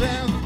them.